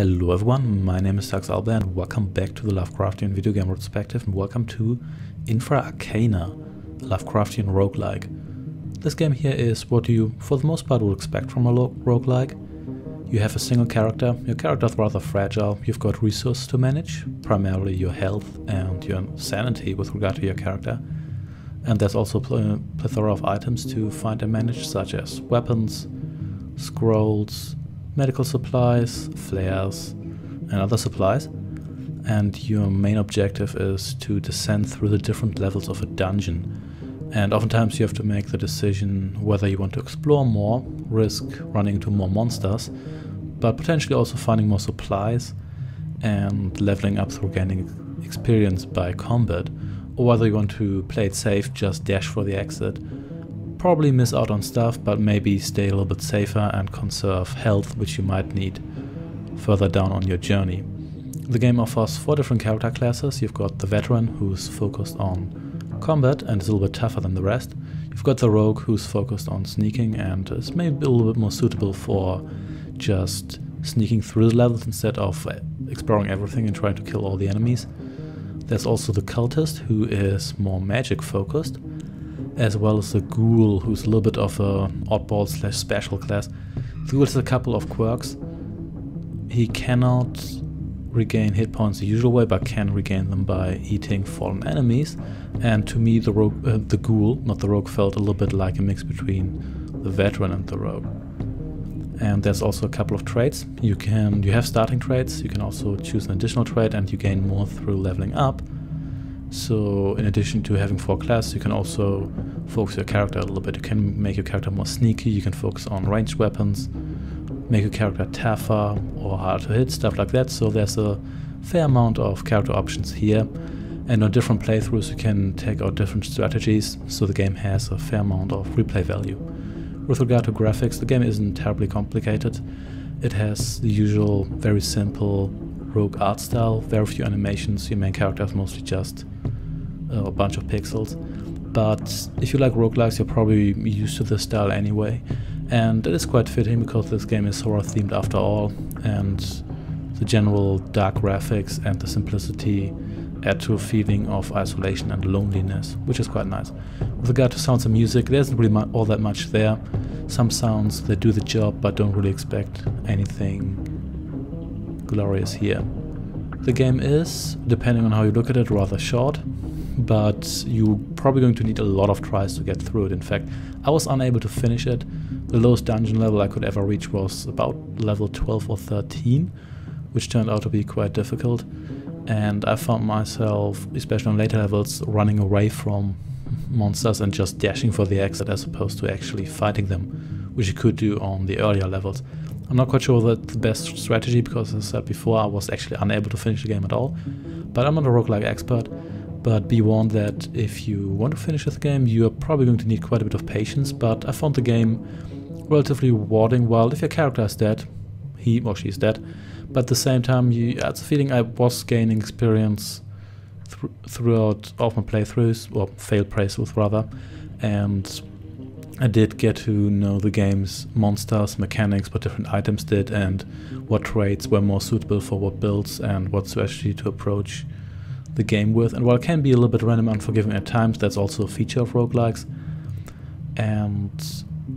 Hello everyone, my name is TaxOwlbear and welcome back to the Lovecraftian video game retrospective and welcome to Infra Arcana, Lovecraftian roguelike. This game here is what you, for the most part, would expect from a roguelike. You have a single character, your character is rather fragile, you've got resources to manage, primarily your health and your sanity with regard to your character. And there's also a uh, plethora of items to find and manage, such as weapons, scrolls, medical supplies, flares, and other supplies. And your main objective is to descend through the different levels of a dungeon. And oftentimes you have to make the decision whether you want to explore more, risk running into more monsters, but potentially also finding more supplies and leveling up through gaining experience by combat, or whether you want to play it safe, just dash for the exit, probably miss out on stuff, but maybe stay a little bit safer and conserve health, which you might need further down on your journey. The game offers four different character classes. You've got the veteran, who's focused on combat and is a little bit tougher than the rest. You've got the rogue, who's focused on sneaking and is maybe a little bit more suitable for just sneaking through the levels instead of exploring everything and trying to kill all the enemies. There's also the cultist, who is more magic focused as well as the Ghoul, who's a little bit of a oddball slash special class. The Ghoul has a couple of quirks. He cannot regain hit points the usual way, but can regain them by eating fallen enemies. And to me, the rogue, uh, the Ghoul, not the Rogue, felt a little bit like a mix between the Veteran and the Rogue. And there's also a couple of traits. You can you have starting traits. You can also choose an additional trait, and you gain more through leveling up. So in addition to having four classes, you can also focus your character a little bit. You can make your character more sneaky, you can focus on ranged weapons, make your character tougher or hard to hit, stuff like that. So there's a fair amount of character options here. And on different playthroughs you can take out different strategies, so the game has a fair amount of replay value. With regard to graphics, the game isn't terribly complicated. It has the usual very simple rogue art style, very few animations, your main character is mostly just uh, a bunch of pixels. But if you like roguelikes, you're probably used to this style anyway. And it is quite fitting because this game is horror themed after all, and the general dark graphics and the simplicity add to a feeling of isolation and loneliness, which is quite nice. With regard to sounds and music, there isn't really all that much there. Some sounds that do the job but don't really expect anything glorious here. The game is, depending on how you look at it, rather short, but you're probably going to need a lot of tries to get through it. In fact, I was unable to finish it. The lowest dungeon level I could ever reach was about level 12 or 13, which turned out to be quite difficult. And I found myself, especially on later levels, running away from monsters and just dashing for the exit as opposed to actually fighting them, which you could do on the earlier levels. I'm not quite sure that's the best strategy because as I said before I was actually unable to finish the game at all. But I'm not a roguelike expert. But be warned that if you want to finish this game, you are probably going to need quite a bit of patience, but I found the game relatively rewarding. While if your character is dead, he or she is dead, but at the same time, you, it's a feeling I was gaining experience th throughout all my playthroughs, or failed playthroughs rather, and I did get to know the game's monsters, mechanics, what different items did, and what traits were more suitable for what builds, and what strategy to approach the game with. And while it can be a little bit random and unforgiving at times, that's also a feature of roguelikes. And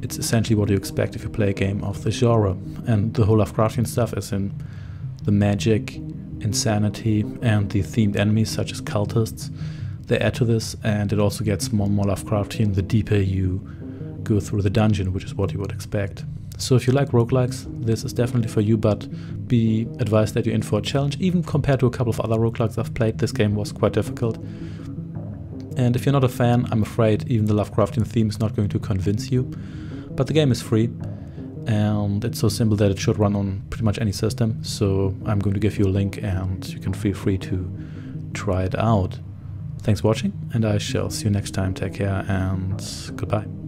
it's essentially what you expect if you play a game of the genre. And the whole Lovecraftian stuff is in the magic, insanity, and the themed enemies such as cultists. They add to this, and it also gets more and more Lovecraftian the deeper you go through the dungeon, which is what you would expect. So if you like roguelikes, this is definitely for you, but be advised that you're in for a challenge. Even compared to a couple of other roguelikes I've played, this game was quite difficult. And if you're not a fan, I'm afraid even the Lovecraftian theme is not going to convince you. But the game is free, and it's so simple that it should run on pretty much any system. So I'm going to give you a link and you can feel free to try it out. Thanks for watching, and I shall see you next time. Take care and goodbye.